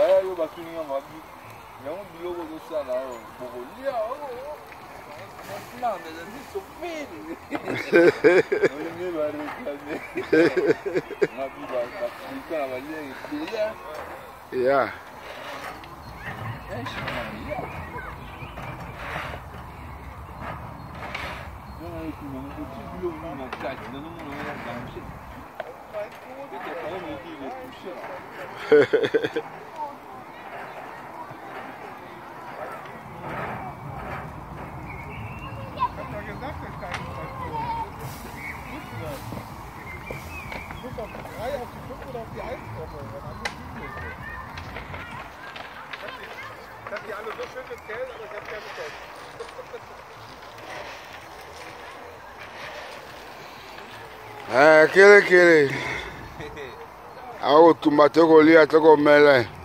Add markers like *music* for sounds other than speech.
baya oyo batuninga mabi yango biloko ozosala oyo bokolia olingi bareklame mabi baafrika na balia ebele ya Hehehehe *laughs* nicht auf die 3, auf die 5 oder auf die 1 Wenn komme. Ich habe die alle so schön gezählt, aber ich habe keine Geld. É aquele que ele. Ah, o tomateu golia, tô com melé.